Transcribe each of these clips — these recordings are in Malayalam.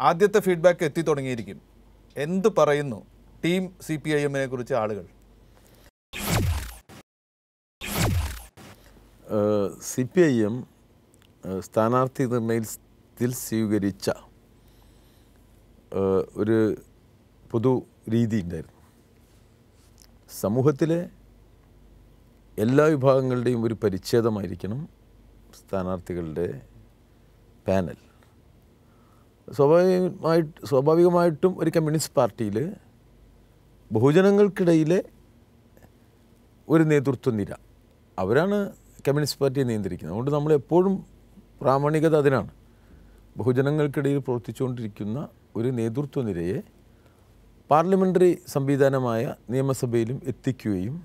ആദ്യത്തെ ഫീഡ്ബാക്ക് എത്തി തുടങ്ങിയിരിക്കും എന്ത് പറയുന്നു ടീം സി പി ഐ എമ്മിനെ കുറിച്ച് ആളുകൾ? സി പി ഐ എം സ്ഥാനാർത്ഥി നിർണയത്തിൽ സ്വീകരിച്ച ഒരു പൊതു രീതി ഉണ്ടായിരുന്നു. സമൂഹത്തിലെ എല്ലാ വിഭാഗങ്ങളുടെയും ഒരു പരിച്ഛേദമായിരിക്കണം സ്ഥാനാർത്ഥികളുടെ പാനൽ. സ്വാഭാവികമായിട്ട് സ്വാഭാവികമായിട്ടും ഒരു കമ്മ്യൂണിസ്റ്റ് പാർട്ടിയിൽ ബഹുജനങ്ങൾക്കിടയിലെ ഒരു നേതൃത്വ നിര. അവരാണ് കമ്മ്യൂണിസ്റ്റ് പാർട്ടിയെ നിയന്ത്രിക്കുന്നത്. അതുകൊണ്ട് നമ്മൾ എപ്പോഴും പ്രാമാണികത അതിനാണ്. ബഹുജനങ്ങൾക്കിടയിൽ പ്രവർത്തിച്ചുകൊണ്ടിരിക്കുന്ന ഒരു നേതൃത്വ നിരയെ പാർലമെന്ററി സംവിധാനമായ നിയമസഭയിലും എത്തിക്കുകയും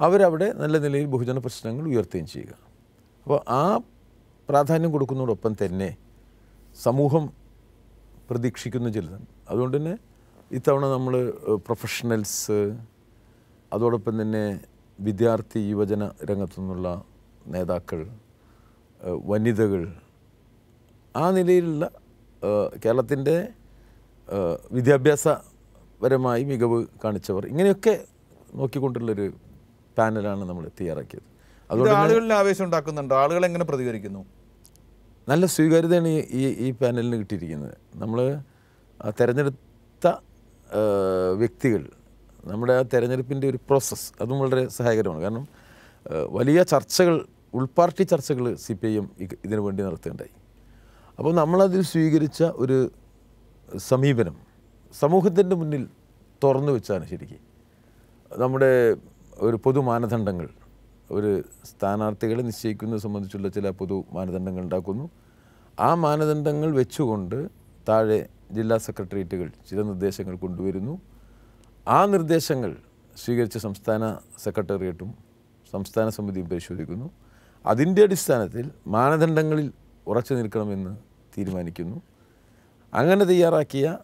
അവരവിടെ നല്ല നിലയിൽ ബഹുജന പ്രശ്നങ്ങൾ ഉയർത്തുകയും ചെയ്യുക. അപ്പോൾ ആ പ്രാധാന്യം കൊടുക്കുന്നതോടൊപ്പം തന്നെ സമൂഹം പ്രതീക്ഷിക്കുന്ന ചിലതാണ് അതുകൊണ്ട് തന്നെ ഇത്തവണ നമ്മൾ പ്രൊഫഷണൽസ് അതോടൊപ്പം തന്നെ വിദ്യാർത്ഥി യുവജന രംഗത്തു നിന്നുള്ള നേതാക്കൾ വനിതകൾ ആ നിലയിലുള്ള കേരളത്തിന്റെ വിദ്യാഭ്യാസപരമായി മികവ് കാണിച്ചവർ. ഇങ്ങനെയൊക്കെ നോക്കിക്കൊണ്ടുള്ളൊരു പാനലാണ് നമ്മൾ തയ്യാറാക്കിയത്. അതുകൊണ്ട് ആളുകളിൽ ആവേശം ഉണ്ടാക്കുന്നുണ്ട്. ആളുകൾ എങ്ങനെ പ്രതികരിക്കുന്നു? നല്ല സ്വീകാര്യതയാണ് ഈ ഈ പാനലിന് കിട്ടിയിരിക്കുന്നത്. നമ്മൾ തിരഞ്ഞെടുത്ത വ്യക്തികൾ നമ്മുടെ ആ തിരഞ്ഞെടുപ്പിന്റെ ഒരു പ്രോസസ്സ് അതും വളരെ സഹായകരമാണ്. കാരണം വലിയ ചർച്ചകൾ ഉൾപാർട്ടി ചർച്ചകൾ സി പി ഐ എം ഇതിനു വേണ്ടി നടത്തുകയുണ്ടായി. അപ്പോൾ നമ്മളതിൽ സ്വീകരിച്ച ഒരു സമീപനം സമൂഹത്തിന്റെ മുന്നിൽ തുറന്നു വെച്ചാണ് ശരിക്കും. നമ്മുടെ ഒരു പൊതു മാനദണ്ഡങ്ങൾ ഒരു സ്ഥാനാർത്ഥികളെ നിശ്ചയിക്കുന്നത് സംബന്ധിച്ചുള്ള ചില പൊതു മാനദണ്ഡങ്ങൾ ഉണ്ടാക്കുന്നു. ആ മാനദണ്ഡങ്ങൾ വെച്ചുകൊണ്ട് താഴെ ജില്ലാ സെക്രട്ടേറിയറ്റുകൾ ചില നിർദ്ദേശങ്ങൾ കൊണ്ടുവരുന്നു. ആ നിർദ്ദേശങ്ങൾ സ്വീകരിച്ച സംസ്ഥാന സെക്രട്ടേറിയറ്റും സംസ്ഥാന സമിതിയും പരിശോധിക്കുന്നു. അതിന്റെ അടിസ്ഥാനത്തിൽ മാനദണ്ഡങ്ങളിൽ ഉറച്ചു നിൽക്കണമെന്ന് തീരുമാനിക്കുന്നു. അങ്ങനെ തയ്യാറാക്കിയ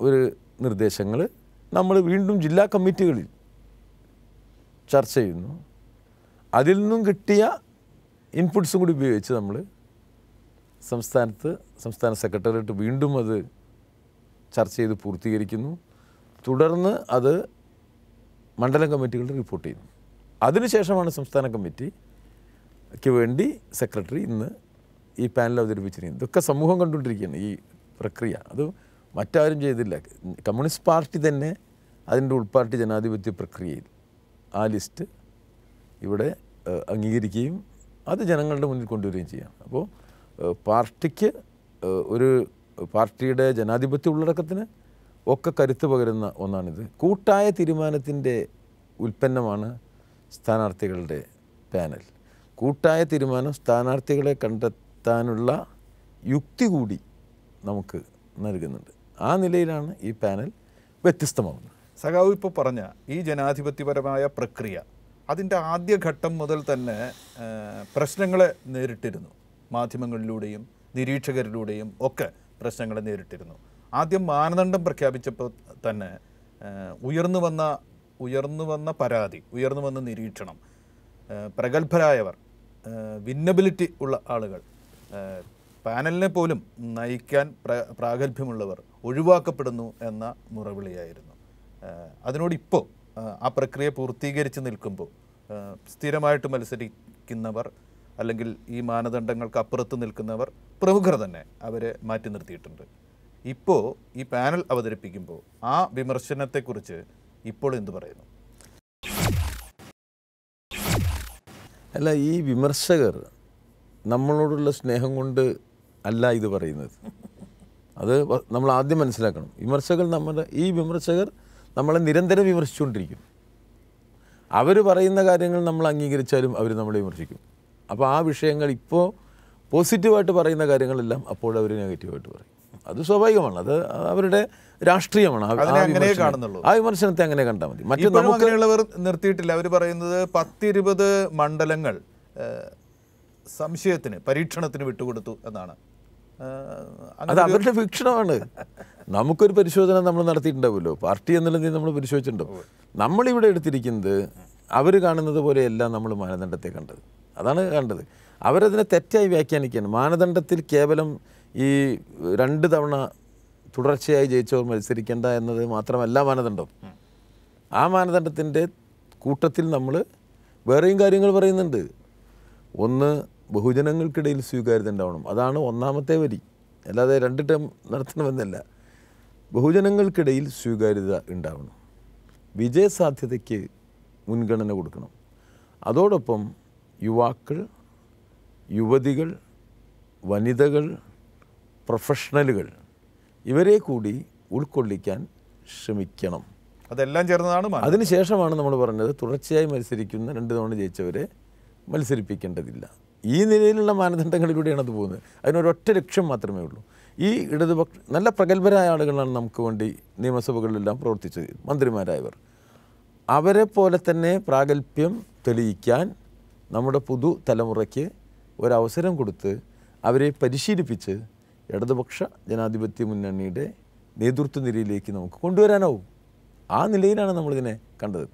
ഒരു നിർദ്ദേശങ്ങൾ നമ്മൾ വീണ്ടും ജില്ലാ കമ്മിറ്റികളിൽ ചർച്ച ചെയ്യുന്നു. അതിൽ നിന്നും കിട്ടിയ ഇൻപുട്സും കൂടി ഉപയോഗിച്ച് നമ്മൾ സംസ്ഥാനത്ത് സംസ്ഥാന സെക്രട്ടേറിയറ്റ് വീണ്ടും അത് ചർച്ച ചെയ്ത് പൂർത്തീകരിക്കുന്നു. തുടർന്ന് അത് മണ്ഡലം കമ്മിറ്റികളുടെ റിപ്പോർട്ട് ചെയ്യുന്നു. അതിനുശേഷമാണ് സംസ്ഥാന കമ്മിറ്റിക്ക് വേണ്ടി സെക്രട്ടറി ഇന്ന് ഈ പാനൽ അവതരിപ്പിച്ചിരിക്കുന്നത്. ഇതൊക്കെ സമൂഹം കണ്ടുകൊണ്ടിരിക്കുകയാണ് ഈ പ്രക്രിയ. അത് മറ്റാരും ചെയ്തില്ല. കമ്മ്യൂണിസ്റ്റ് പാർട്ടി തന്നെ അതിന്റെ ഉൾപാർട്ടി ജനാധിപത്യ പ്രക്രിയയിൽ ആ ലിസ്റ്റ് ഇവിടെ അംഗീകരിക്കുകയും അത് ജനങ്ങളുടെ മുന്നിൽ കൊണ്ടുവരികയും ചെയ്യാം. അപ്പോൾ പാർട്ടിക്ക് ഒരു പാർട്ടിയുടെ ജനാധിപത്യ ഉള്ളടക്കത്തിന് ഒക്കെ കരുത്ത് പകരുന്ന ഒന്നാണിത്. കൂട്ടായ തീരുമാനത്തിന്റെ ഉൽപ്പന്നമാണ് സ്ഥാനാർത്ഥികളുടെ പാനൽ. കൂട്ടായ തീരുമാനം സ്ഥാനാർത്ഥികളെ കണ്ടെത്താനുള്ള യുക്തി കൂടി നമുക്ക് നൽകുന്നുണ്ട്. ആ നിലയിലാണ് ഈ പാനൽ വ്യത്യസ്തമാകുന്നത് സഖാവ് ഇപ്പോൾ പറഞ്ഞ ഈ ജനാധിപത്യപരമായ പ്രക്രിയ അതിന്റെ ആദ്യഘട്ടം മുതൽ തന്നെ പ്രശ്നങ്ങളെ നേരിട്ടിരുന്നു. മാധ്യമങ്ങളിലൂടെയും നിരീക്ഷകരിലൂടെയും ഒക്കെ പ്രശ്നങ്ങളെ നേരിട്ടിരുന്നു. ആദ്യം മാനദണ്ഡം പ്രഖ്യാപിച്ചപ്പോൾ തന്നെ ഉയർന്നു വന്ന ഉയർന്നു വന്ന പരാതി ഉയർന്നു വന്ന നിരീക്ഷണം പ്രഗത്ഭരായവർ വിന്നബിലിറ്റി ഉള്ള ആളുകൾ പാനലിനെ പോലും നയിക്കാൻ പ്ര പ്രാഗൽഭ്യമുള്ളവർ ഒഴിവാക്കപ്പെടുന്നു എന്ന മുറവിളിയായിരുന്നു. അതിനോട് ഇപ്പോൾ ആ പ്രക്രിയ പൂർത്തീകരിച്ച് നിൽക്കുമ്പോൾ സ്ഥിരമായിട്ട് മത്സരിക്കുന്നവർ അല്ലെങ്കിൽ ഈ മാനദണ്ഡങ്ങൾക്ക് അപ്പുറത്ത് നിൽക്കുന്നവർ പ്രമുഖർ തന്നെ അവരെ മാറ്റി നിർത്തിയിട്ടുണ്ട്. ഇപ്പോൾ ഈ പാനൽ അവതരിപ്പിക്കുമ്പോൾ ആ വിമർശനത്തെക്കുറിച്ച് ഇപ്പോൾ എന്ത് പറയുന്നു? അല്ല ഈ വിമർശകർ നമ്മളോടുള്ള സ്നേഹം കൊണ്ട് അല്ല ഇത് പറയുന്നത്. അത് നമ്മൾ ആദ്യം മനസ്സിലാക്കണം. വിമർശകർ നമ്മുടെ ഈ വിമർശകർ നമ്മളെ നിരന്തരം വിമർശിച്ചുകൊണ്ടിരിക്കും. അവർ പറയുന്ന കാര്യങ്ങൾ നമ്മൾ അംഗീകരിച്ചാലും അവർ നമ്മളെ വിമർശിക്കും. അപ്പോൾ ആ വിഷയങ്ങൾ ഇപ്പോൾ പോസിറ്റീവായിട്ട് പറയുന്ന കാര്യങ്ങളെല്ലാം അപ്പോൾ അവർ നെഗറ്റീവായിട്ട് പറയും. അത് സ്വാഭാവികമാണ്. അത് അവരുടെ രാഷ്ട്രീയമാണ്. ആ- വിമർശനത്തെ അങ്ങനെ കണ്ടാൽ മതി. മറ്റു നമുക്ക് അങ്ങനെയുള്ളവർ നിർത്തിയിട്ടില്ല. അവർ പറയുന്നത് പത്തിരുപത് മണ്ഡലങ്ങൾ സംശയത്തിന് പരീക്ഷണത്തിന് വിട്ടുകൊടുത്തു എന്നാണ്. അത് അവരുടെ വീക്ഷണമാണ്. നമുക്കൊരു പരിശോധന നമ്മൾ നടത്തിയിട്ടുണ്ടാവുമല്ലോ. പാർട്ടി എന്നുള്ള നമ്മൾ പരിശോധിച്ചിട്ടുണ്ടാവും നമ്മളിവിടെ എടുത്തിരിക്കുന്നത് അവർ കാണുന്നത് പോലെയല്ല നമ്മൾ മാനദണ്ഡത്തെ കണ്ടത്. അതാണ് കണ്ടത്. അവരതിനെ തെറ്റായി വ്യാഖ്യാനിക്കുകയാണ്. മാനദണ്ഡത്തിൽ കേവലം ഈ രണ്ട് തവണ തുടർച്ചയായി ജയിച്ചവർ മത്സരിക്കേണ്ട എന്നത് മാത്രമല്ല മാനദണ്ഡം. ആ മാനദണ്ഡത്തിന്റെ കൂട്ടത്തിൽ നമ്മൾ വേറെയും കാര്യങ്ങൾ പറയുന്നുണ്ട്. ഒന്ന് ബഹുജനങ്ങൾക്കിടയിൽ സ്വീകാര്യത ഉണ്ടാവണം. അതാണ് ഒന്നാമത്തെ വരി. അല്ലാതെ രണ്ട് ടേം നടത്തണമെന്നല്ല. ബഹുജനങ്ങൾക്കിടയിൽ സ്വീകാര്യത ഉണ്ടാവണം. വിജയസാധ്യതയ്ക്ക് മുൻഗണന കൊടുക്കണം. അതോടൊപ്പം യുവാക്കൾ യുവതികൾ വനിതകൾ പ്രൊഫഷണലുകൾ ഇവരെ കൂടി ഉൾക്കൊള്ളിക്കാൻ ശ്രമിക്കണം. അതെല്ലാം ചേർന്നതാണ് അതിനുശേഷമാണ് നമ്മൾ പറഞ്ഞത് തുടർച്ചയായി മത്സരിക്കുന്ന രണ്ട് തവണ ജയിച്ചവരെ മത്സരിപ്പിക്കേണ്ടതില്ല. ഈ നിലയിലുള്ള മാനദണ്ഡങ്ങളിലൂടെയാണ് അത് പോകുന്നത്. അതിനൊരൊറ്റ ലക്ഷ്യം മാത്രമേ ഉള്ളൂ. ഈ ഇടതുപക്ഷ നല്ല പ്രഗത്ഭരായ ആളുകളാണ് നമുക്ക് വേണ്ടി നിയമസഭകളിലെല്ലാം പ്രവർത്തിച്ചത് മന്ത്രിമാരായവർ. അവരെ പോലെ തന്നെ പ്രാഗൽഭ്യം തെളിയിക്കാൻ നമ്മുടെ പുതു തലമുറയ്ക്ക് ഒരവസരം കൊടുത്ത് അവരെ പരിശീലിപ്പിച്ച് ഇടതുപക്ഷ ജനാധിപത്യ മുന്നണിയുടെ നേതൃത്വ നിരയിലേക്ക് നമുക്ക് കൊണ്ടുവരാനാവും. ആ നിലയിലാണ് നമ്മളിതിനെ കണ്ടത്.